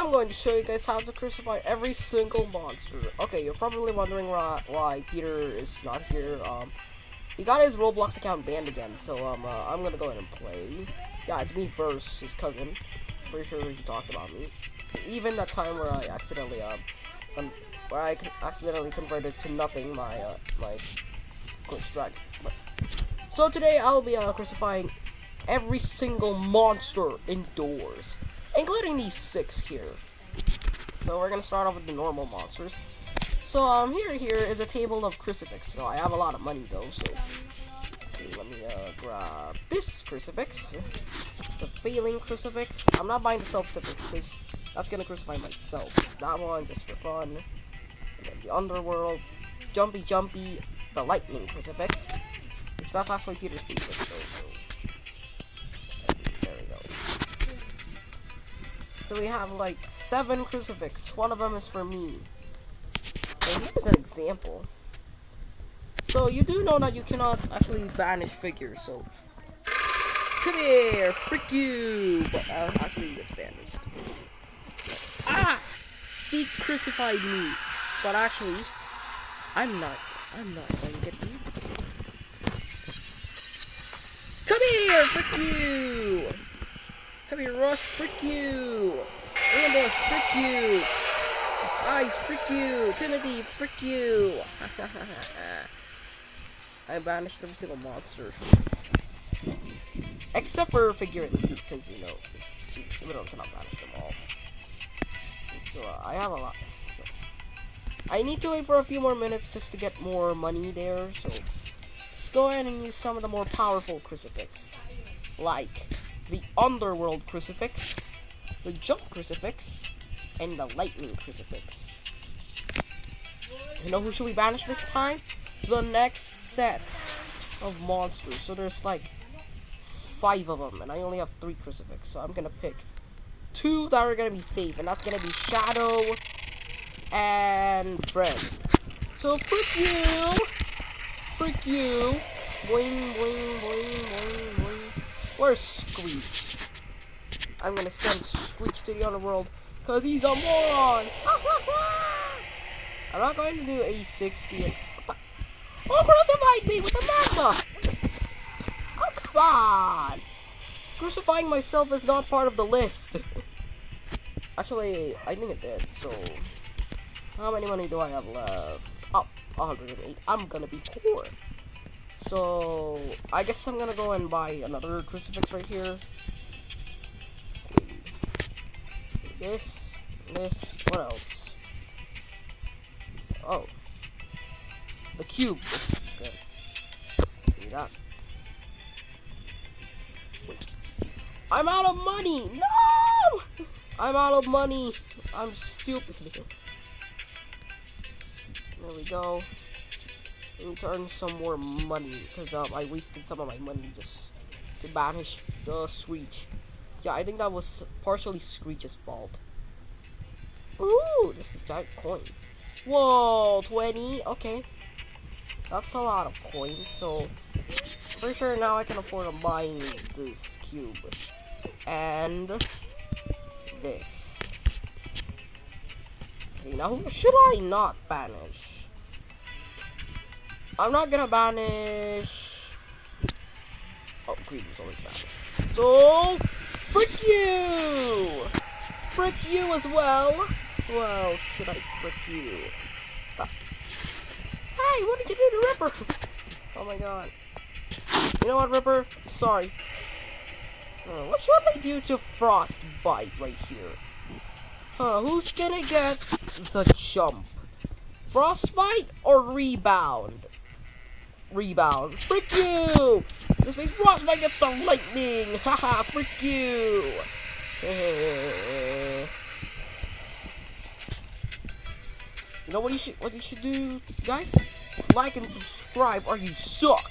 I'm going to show you guys how to crucify every single monster. Okay, you're probably wondering why, Peter is not here. Um, he got his Roblox account banned again, so um, uh, I'm gonna go ahead and play. Yeah, it's me versus his cousin. Pretty sure he talked about me. Even that time where I accidentally um, where I accidentally converted to nothing my uh, my glitch drag. But so today I'll be uh, crucifying every single monster indoors, including these six here. So we're gonna start off with the normal monsters. So um here here is a table of crucifix. So I have a lot of money though. So okay, let me uh grab this crucifix, the failing crucifix. I'm not buying the self crucifix because that's gonna crucify myself. That one just for fun. The underworld, jumpy jumpy, the lightning crucifix. Which that's actually Peter's favorite. So, so So we have like seven crucifix. One of them is for me. So here's an example. So you do know that you cannot actually banish figures, so come here, freak you! But uh, actually it's banished. Ah! See, crucified me. But actually, I'm not. I'm not going to get you. Come here, freak you! Here, Rush, frick you! Ambush, frick you! Eyes, frick you! Timothy, frick you! I banished every single monster. Except for Seek, because, you know, we don't cannot banish them all. So, uh, I have a lot. So. I need to wait for a few more minutes just to get more money there, so... Let's go ahead and use some of the more powerful crucifix. Like, the Underworld Crucifix, the Jump Crucifix, and the Lightning Crucifix. You know who should we banish this time? The next set of monsters. So there's like five of them, and I only have three crucifix. So I'm gonna pick two that are gonna be safe, and that's gonna be Shadow and Fred. So frick you, frick you, boing boing boing boing. Where's Screech? I'm gonna send Screech to the underworld, cause he's a moron. I'm not going to do a 60. Oh, crucified me with a magma! Oh, come on! Crucifying myself is not part of the list. Actually, I think it did, so... How many money do I have left? Oh, 108. I'm gonna be poor. So, I guess I'm gonna go and buy another crucifix right here. This, this, what else? Oh. The cube. Give that. Wait. I'm out of money! No! I'm out of money. I'm stupid. There we go. Let me earn some more money because um, I wasted some of my money just to banish the Screech. Yeah, I think that was partially Screech's fault. Ooh, this is a giant coin. Whoa, 20? Okay. That's a lot of coins, so for sure now I can afford buying this cube. And this. Okay, now who should I not banish? I'm not gonna banish. Oh, green is always banished. So, frick you! Frick you as well. Else should I frick you? Ah. Hey, what did you do to Ripper? Oh my god. You know what, Ripper? Sorry. Uh, what should I do to Frostbite right here? Huh, who's gonna get the jump? Frostbite or Rebound? Rebound. Frick you! This makes Frostbite gets the lightning! Haha, frick you! You know what you should what you should do, guys? Like and subscribe or you suck.